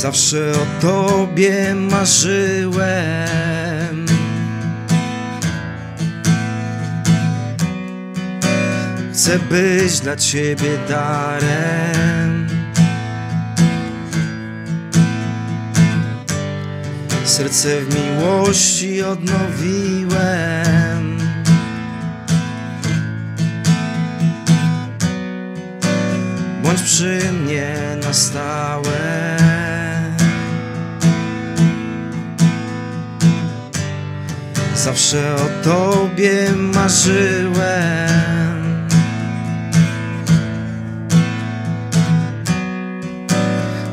Zawsze o Tobie marzyłem. Chcę być dla Ciebie darem. Serce w miłości odnowiłem. Bądź przy mnie na stałe. Zawsze o Tobie marzyłem.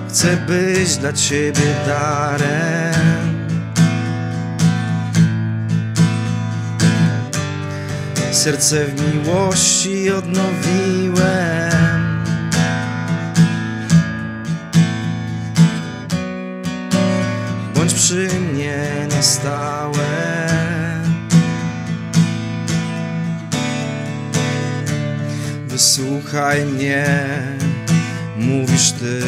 Chcę być dla Ciebie darem. Serce w miłości odnowiłem. Bądź przy mnie na stałe. Wysłuchaj mnie, mówisz Ty.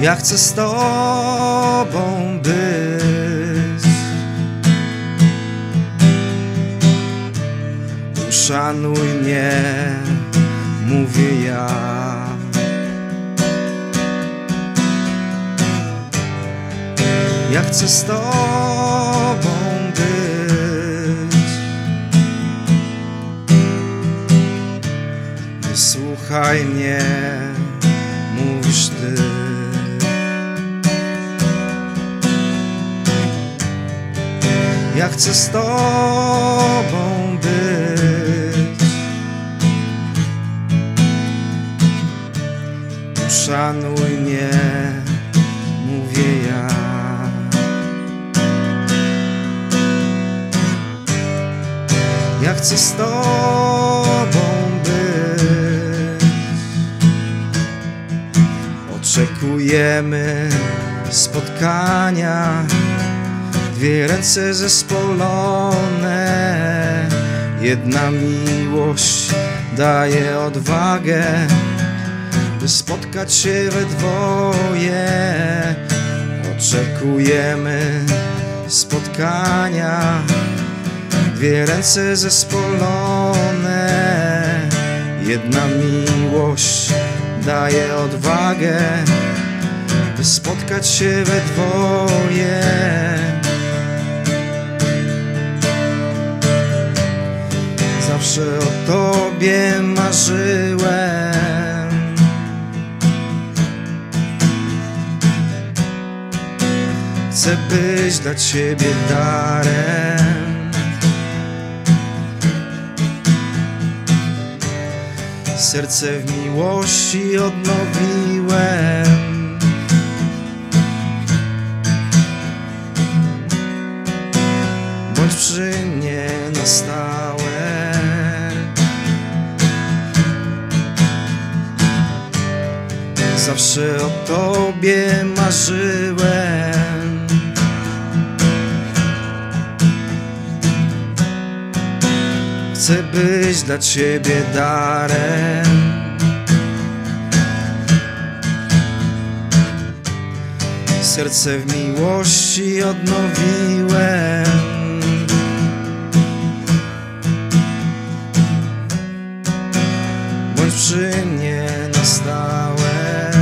Ja chcę z Tobą być. Uszanuj mnie, mówię ja. Ja chcę z Tobą Wysłuchaj mnie, mówisz Ty. Ja chcę z Tobą być. Uszanuj mnie, mówię ja. Ja chcę z Tobą Oczekujemy spotkania, dwie ręce zespolone. Jedna miłość daje odwagę, by spotkać się we dwoje. Oczekujemy spotkania, dwie ręce zespolone. Jedna miłość daje odwagę, by spotkać się we dwoje. Zawsze o Tobie marzyłem. Chcę być dla Ciebie darem. Serce w miłości odnowiłem. Bądź przy mnie na stałe. Zawsze o Tobie marzyłem. Chcę być dla Ciebie darem. Serce w miłości odnowiłem. Bądź przy mnie na stałe.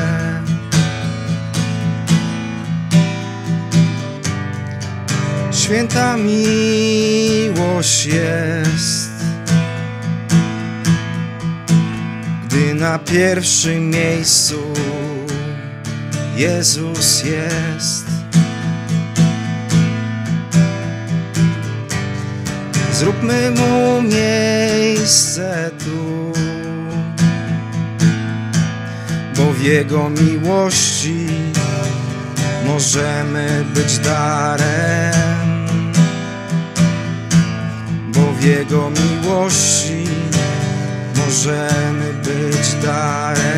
Święta miłość jest, na pierwszym miejscu Jezus jest. Zróbmy mu miejsce tu, bo w Jego miłości możemy być darem, w Jego miłości możemy być darem.